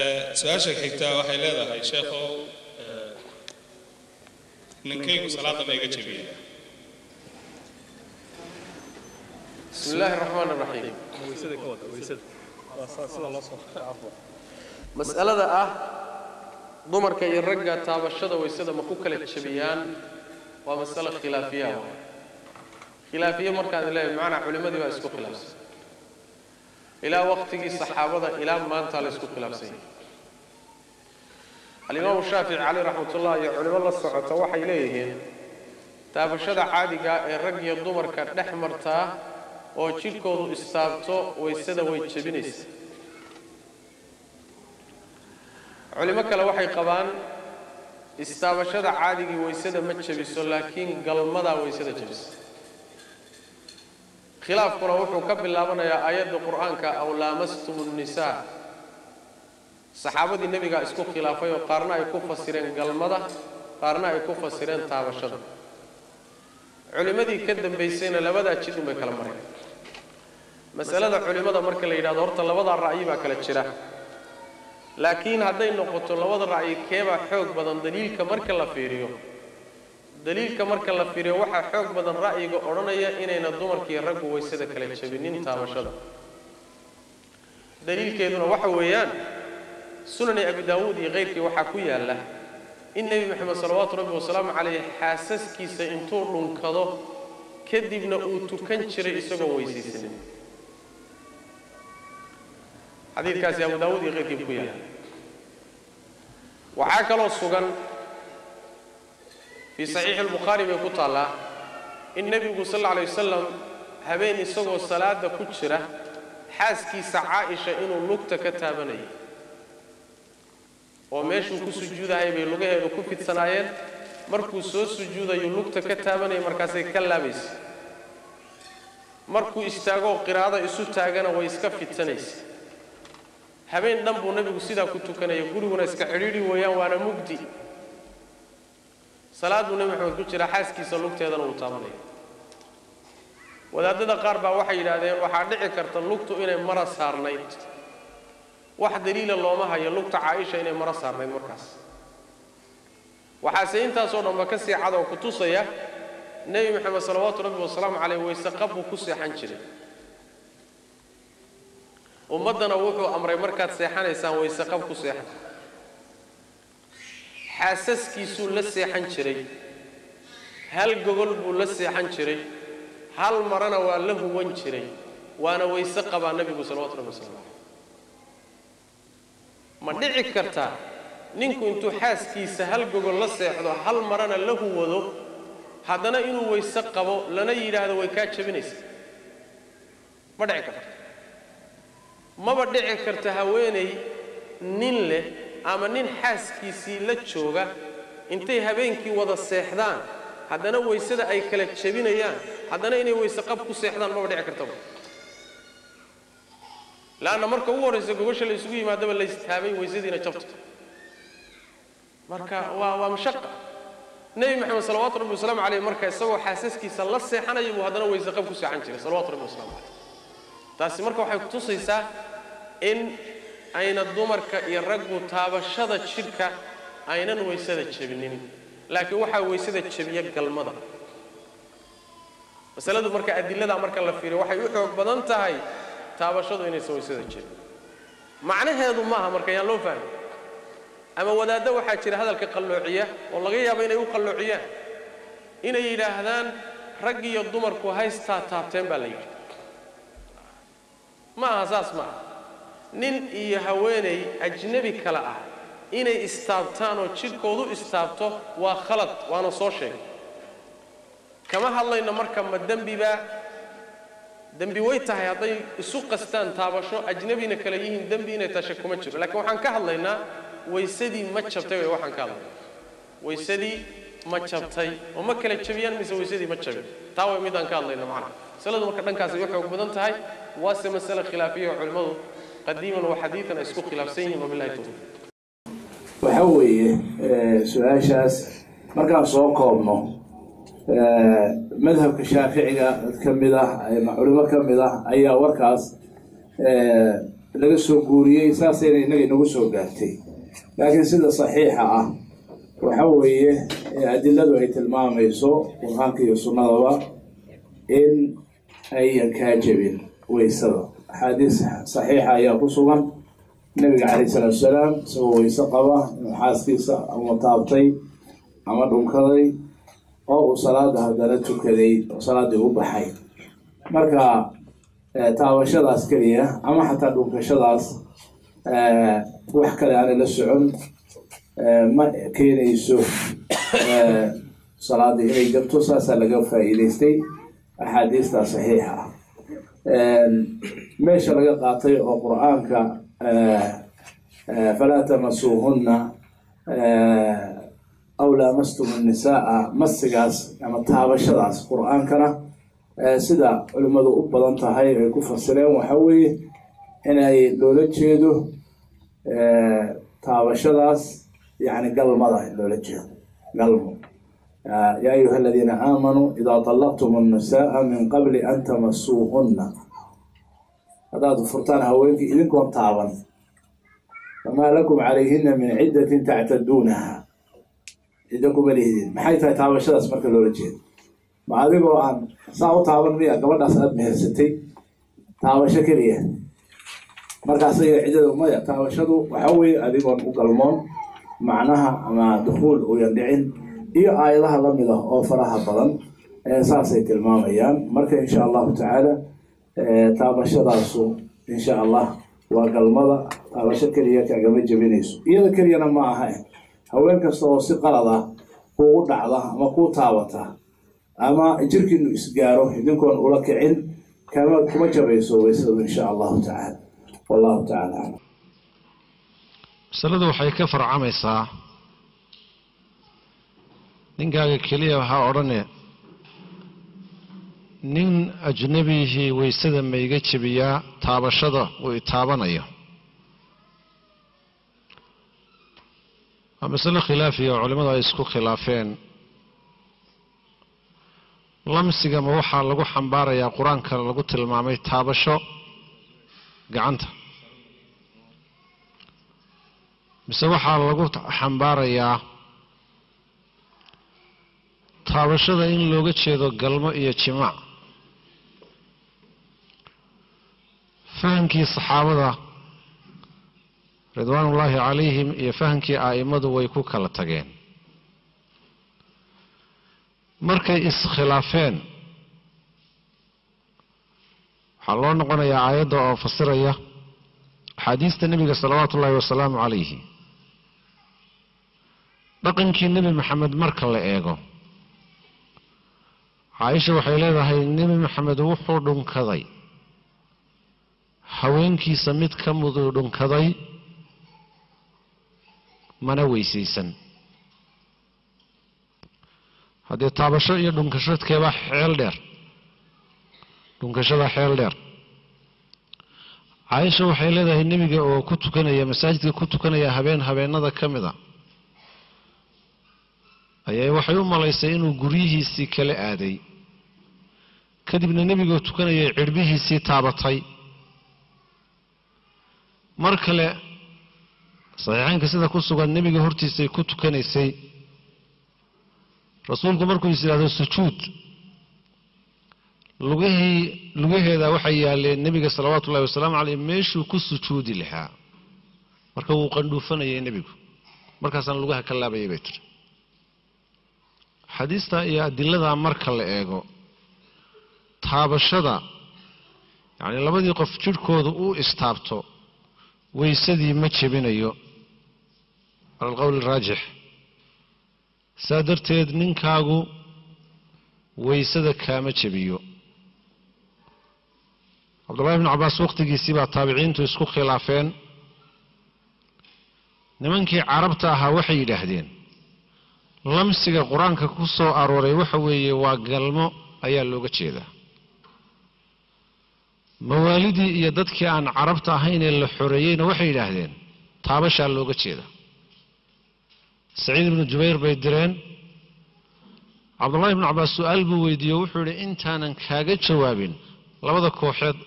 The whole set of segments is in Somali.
su-aasha xigtaa waxay leedahay sheekhow ninkaygu salaada ma iga jabiyaa بسم الله الرحمن الرحيم. مسألة أه دمر كي يرجع تاب الشدة ويسد مكوكة للشبيان ومسألة خلافية. خلافية مركز لا معنى علماء دي بقى خلاف. إلى وقتي الصحابة إلى ما أنت لسكوك لابسين الإمام الشافعي علي رحمة الله يعلم الله الصعب توحي إليه تابشد عادقا الرق يضمر كالنحمرتا وشيكو إستابتو ويسيدا ويتشبينيس. علمك الوحي قبان إستابشد عادقي ويسيدا متشبيسو لكن قلمدا ويسيدا جبيسو khilaafkuna wuxuu ka bilaabanayaa aayadda qur'aanka aw laamastum nnisaa saxaabadii nebigaa isku khilaafay oo qaarna ay ku fasireen galmada qaarna ay ku fasireen taabashada. Culimmadii ka dambaysayna labadaa jid unbay kala mareen. Masalada culimmada marka la yidhahdo horta labadaa ra'yi baa kala jira. Laakiin hadday noqoto labada ra'yi keebaa xoog badan daliilka marka la fiiriyo daliilka marka la fiiriyo waxaa xoog badan ra'yiga odhanaya inayna dumarkiiyo raggu waysada kala jebinin taabashada. Daliilkeeduna waxa weeyaan sunani abi daawuud iyo keyrkii waxaa ku yaalla in nebi moxamed salawaatu rabbi wasalaamu calayh xaasaskiisa intuu dhunkado kadibna uu tukan jiray isagoon weysaysanin xadiidkaasi abu daawuud iyo keyrkiiba ku yaalla. Waxaa kaloo sugan fii saxiixi albukhaari bay ku taallaa in nebigu sal alla alay wasalam habeen isagoo salaada ku jira xaaskiisa caaisha inuu lugta ka taabanayay. Oo meeshuu ku sujuudahay bay lugaheedu ku fidsanaayeen. Markuu soo sujuudayu lugta ka taabanaya markaasay ka laabaysa markuu istaagoo qiraada isu taagana way iska fidsanaysa habeen dhan buu nebigu sidaa ku tukanaya guriguna iska cidhiidhi weeyaan waana mugdi salaad buu nebi maxamed ku jira xaaskiisa lugteedana uu taabanaya. Wadaadada qaar baa waxay yidhaahdeen waxaa dhici karta lugtu inay mara saarnayd. Wax daliila looma hayo lugta caaisha inay mara saarnayd markaas. Waxaase intaasoo dhanba ka sii cad oo ku tusaya nebi maxamed salawaatu rabbi wasalaamu caleyh wayse qab buu ku seexan jiray. Ummaddana wuxuu amray markaad seexanaysaan wayse qab ku seexan xaasaskiisuu la seexan jiray. Hal gogol buu la seexan jiray. Hal marana waa la huwan jiray. Waana wayse qabaa nebigu salawatu rabbi wasalam caleyh ma dhici kartaa ninku intuu xaaskiisa hal gogol la seexdo hal marana la huwado haddana inuu wayse qabo lana yidhaahdo way kaa jebinaysa ma dhici karta. Maba dhici karta haweenay nin leh ama nin xaaskiisii la jooga intay habeenkii wada seexdaan haddana waysada ay kala jebinayaan haddana inay wayse qab ku seexdaan maba dhici kartaba laanna marka ugu horraysa gogosha la isugu yimaadaba laystaabay waysadiina jabta marka waa waa mashaqa. Nebi maxamed salawaatu rabbi wasalaamu caleyh marka isagoo xaasaskiisa la seexanaya buu haddana wayse qab ku seexan jiray salawatu rabbi wasalaamu caleyh taasi marka waxay kutusaysaa in أين الدمر كيرجو تاب شذا الشركة أين ويسد الشبنين لكن واحد ويسد الشبيه قل مضى بس هذا دمر كأدلة دمر كلا في روح يروح بدن تاعي تاب شذا إني سوي سد الشب معنى هذا ما هم ركيان لوفان أما وذا دوا حد شر هذا الكقلعية والله جي يبين يقلعية إن إلى هذان رجي الدمر كهاي ستة تاب تنبلي ما أساس ما nin iyo haweenay ajnebi kale ah inay istaabtaan oo jidhkoodu istaabto waa khalad waana soo sheegay kama hadlayno marka ma dembibaa dembi way tahay hadday isu qastaan taabasho ajnebina kale yihiin dembi inay tashay kuma jiro laakiin waxaan ka hadlaynaa waysadii ma jabtay way waxaan ka hadlaynaa waysadii ma jabtay oo ma kala jabiyaan mise waysadii ma jabin taa way midaan ka hadlayna macnaha masaladu marka dhankaasay u xoog badan tahay waase masale khilaafiya oo culimmadu waxa weeye su'aashaas markaan soo koobno madhabka shaaficiga ka mid ah culimo ka mid ah ayaa warkaas laga soo guuriyey saasayna innaga inagu soo gaartay. Laakiin sida saxiixa ah waxa weeye adiladu ay tilmaamayso qur'aanka iyo sunnadaba in ayan kaa jebin weysada axaadiis saxiixa ayaa ku sugan. Nabiga calayh salaatu salaam isagoo weyse qaba inuu xaaskiisa ama taabtay ama dhunkaday oo uu salaada haddana tukaday oo salaaddii u baxay. Marka taabashadaas keliya ama xataa dhunkashadaas wax kale aana la socon ma keenayso salaada inay jabto saasaa laga faa'iidaystay. Axaadiistaa saxiixa ah meesha laga qaatay oo qur-aanka falaa tamasuuhunna aw laamastum annisaaa masigaas ama taabashadaas qur-aankana sida culimmadu u badan tahay ay ku fasireen waxa weeye inay loola jeedo taabashadaas yani galmada loola jeedo galmo yaa ayuha aladiina aamanuu idaa طallaqtum الnisaaa min qabli an tamasuuhunna haddaad furtaan haweenkii idinkoon taaban. Famaa lakum calayhina min ciddatin tactaduunaha. Cidda kuma lihdin. Maxay tahay taabashadaas marka loola jeedo? Ma adigoo aan saa u taaban miya gabadhaas aada mehersatay? Taabasho keliya. Markaas ayaga ciddada maya taabashadu waxa weeye adigoon u galmoon macnaha ama dukuul uyan dhicin iyo aayadaha la mid ah oo faraha badan saasay tilmaamayaan. Marka insha allahu tacaala taabashadaasu insha allah waa galmada taabasho keliya kaagama jebinayso. Iyada keliyana ma aha haween kasta oo si qalad ah kuugu dhacda ama kuu taabata ama jirkiinu isgaaro idinkoon ula kicin kuma jabayso weysadu insha allahu tacaala. Wallahu tacala aclam. Masaladu waxay ka farcamaysaa ninkaaga keliya waxaa odhane nin ajnabihii weysada ma iga jebiyaa taabashada uu itaabanayo waa masalo khilaafiya oo culimmadu ay isku khilaafeen. Lamsiga ma waxaa lagu xambaarayaa qur'aanka lagu tilmaamay taabasho gacanta. Mise waxaa lagu xambaarayaa taabashada in looga jeedo galmo iyo jimaac fahamkii saxaabada ridwaanullaahi calayhim iyo fahamkii a'immadu way ku kala tageen. Markay iskhilaafeen waxaa loo noqonayaa aayadda oo fasiraya axaadiista nebiga salawaatu ullaahi wasalaamu calayhi. Dhaqankii nebi maxamed marka la eego caaisha waxay leedahay nebi maxamed wuxuu dhunkaday haweenkiisa mid ka muduu dhunkaday mana weysaysan. Haddee taabasho iyo dhunkashadkeebaa xeel dheer. Dhunkashada xeel dheer. Caaisha waxay leedahay nebiga oo ku tukanaya masaajidka ku tukanaya habeen habeenada ka mid a. Ayay waxay u malaysay inuu guryihiisii kala aaday. Kadibna nebigoo tukanayay cirbihiisii taabatay mar kale saxiixaynka sida ku sugan nebiga hortiisay ku tukanaysay rasuulku markuu is yidhahdo sujuud lugahii lugaheeda waxay yaaleen nebiga salawaatu ullahi wasalaamu caleyh meeshuu ku sujuudi lahaa. Marka wuu qandhuufanayay nebigu. Markaasaan lugaha ka laabayay bay tiri xadiista iyo adiladaa marka la eego taabashada yacni labadii qof jidhkooda uu istaabto weysadii ma jebinayo. Cala alqowli raajix. Saa darteed ninkaagu weysada kaama jebiyo. Cabdullahi bnu cabbaas wakhtigiisii baa taabiciintu isku khilaafeen. Nimankii carabta ahaa waxay yidhaahdeen lamsiga qur'aanka ku soo arooray waxa weeye waa galmo ayaa looga jeedaa mawaalidii iyo dadkii aan carabta ahaynee la xoreeyeyna waxay yidhaahdeen taabashaa looga jeeda. Saciid ibnu jubayr bay direen. Cabdullahi ibnu cabbaas su'aal buu weydiiye wuxuu yidhi intaanan kaaga jawaabin labada kooxeed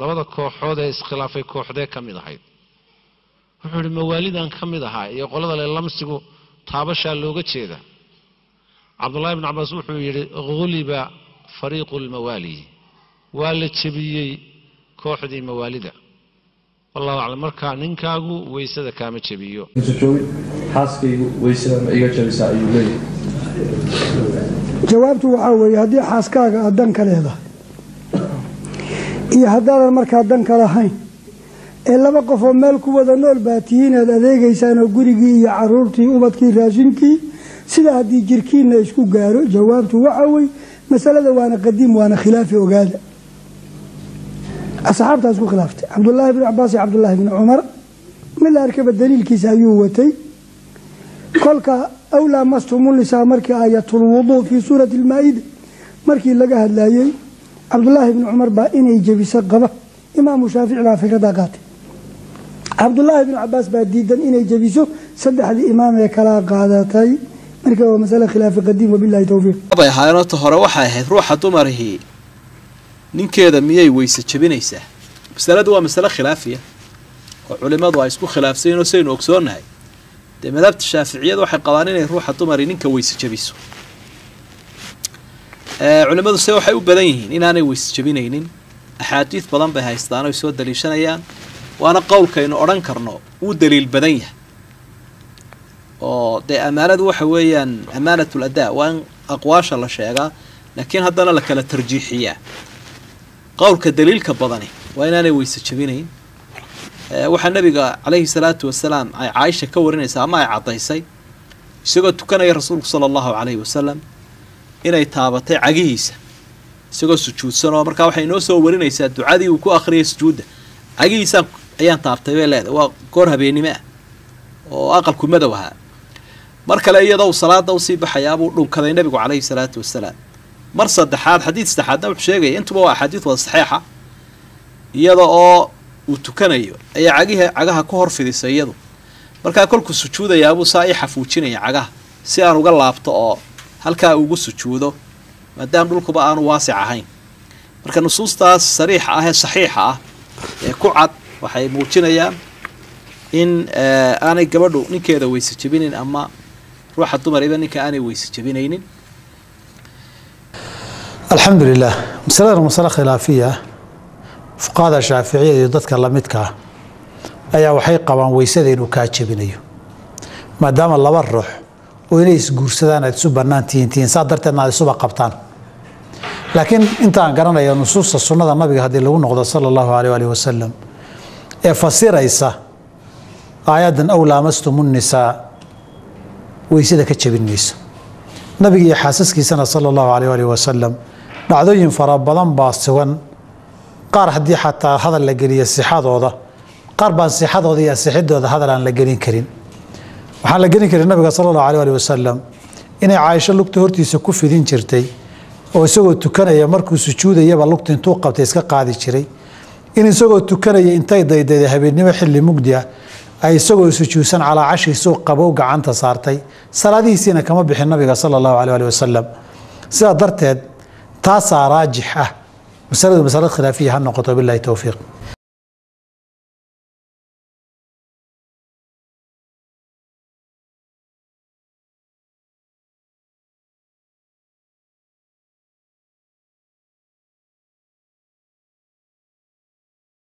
labada kooxood ee iskhilaafay kooxdee ka mid ahayd. Wuxuu idhi mawaalidan ka mid ahaa iyo qolada le lamsigu taabashaa looga jeeda. Cabdullahi bn cabaas wuxuu yidhi huliba fariiqu lmawaali waa la jebiyey kooxdii mawaalida. Wallahu aclam marka ninkaagu weysada kaama jebiyo. Xaaskaygu weysada ma iga jabisaa ayuu leeyahay. Jawaabtu waxaa weeye haddii xaaskaaga aad dan ka leedahay iyo haddaadan markaa dan ka lahayn ee laba qof oo meel ku wada nool baa tihiin aad adeegaysaan oo gurigii iyo caruurtii ubadkii raashinkii sida haddii jirkiinna isku gaaro jawaabtu waxaa weye masalada waana qadiim waana khilaafi ogaada asxaabtaa isku khilaaftay. Cabdulaahi bn cabaas iyo cabdulaahi bni cumar mid la arkaba daliilkiisa ayuu watay. Kolka awlaa mastumulisaa markii aayatulwuduu fii suurati lmaa-ida markii laga hadlayey cabdulaahi bni cumar baa inay jebiso qaba. Imaamu shaafici baa fikradaa qaatay. Cabdulaahi bni cabaas baa diidan inay jebiso saddexdii imaam ee kala qaadatay. Marka waa masale khilaafi qadiim wabilahi towfiiq hore waxay ahayd ruuxa dumarihii ninkeeda miyay weyse jebinaysaa? Masaladu waa masale khilaafiya oo culimmadu ay isku khilaafsayiin oo saynu ogsoonnahay. Dee madhabta shaaficiyadu waxay qabaan inay ruuxa dumari ninka weyse jebiso. Culimmadu se waxay u badan yihiin inaanay weyse jebinaynin. Axaadiid badan bay haystaan oy soo daliishanayaan. Waana qowlkaynu odhan karno wuu daliil badan yahay. Oo dee ammaanadu waxa weeyaan ammaanatul adaa waa in aqwaasha la sheegaa laakiin haddana la kala tarjiixiyaa qowlka daliilka badani waa inaanay weyse jebinayn waxaa nabiga calayhi salaatu wasalaam ay caaisha ka warinaysaa ama ay caddaysay isagoo tukanaya rasuulku sala allahu calayhi wasalam inay taabatay cagihiisa isagoo sujuudsan oo markaa waxay inoo soo warinaysaa ducadii uu ku akhriyay sujuudda cagihiisaan ayaan taabtay bay leedahay waa goor habeennimo ah oo aqalku madow ahaa. Mar kale iyadoo salaada u sii baxayaabuu dhunkaday nabigu calayhi salaatu wasalaam mar saddexaad xadiid saddexaadna wuxuu sheegaya intuba waa axaadiid wada saxiixa iyada oo uu tukanayo ayaa cagiha cagaha ka hor fidisay iyadu. Markaa kolkuu sujuudayaabuu saa ii xafuujinaya cagaha si aan uga laabto oo halkaa ugu sujuudo maadaama dhulkuba aanu waasic ahayn. Marka nusuustaas sariixa ah ee saxiixa ah ee ku cad waxay muujinayaan in aanay gabadhu ninkeeda weyse jebinayn ama ruuxa dumariba ninka aanay weyse jebinaynin alxamdu lilah masaladan masale khilaafiya fuqahada shaaficiyada iyo dadka lamidkaa ayaa waxay qabaan weysada inuu kaa jebinayo. Maadaama laba ruux oo inay isguursadaan aad isu bannaan tihiin tihiin saa darteedna aad isuba qabtaan. Laakiin intaan garanaya nusuusta sunnada nabiga haddii lagu noqdo sala allahu aleyh alih wasalam ee fasiraysa aayaddan ow laamastumu nisaa weysada ka jebin mayso. Nabiga iyo xaasaskiisana sala allahu aleyh alih wasalam dhacdooyin fara badan baa sugan. Qaar haddii xataa hadal la geliyo sixadooda qaar baan sixadooda iyo asixidooda hadal aan la gelin karin. Waxaan la gelin karin nabiga sala allahu aleh alih wasalam inay caaisho lugta hortiisa ku fidin jirtay oo isagoo tukanaya markuu sujuudayaba lugta intuu qabtay iska qaadi jiray. In isagoo tukanaya intay daydayday habeennimo xilli mugdi ah ay isagoo sujuudsan calaa qabow gacanta saartay. Salaadihiisiina kama bixin nabiga sala allahu aleh alih wasalam sidaa darteed taasaa raajix ah. Masaladu masalad khilaafiya ha noqoto bilahi towfiiq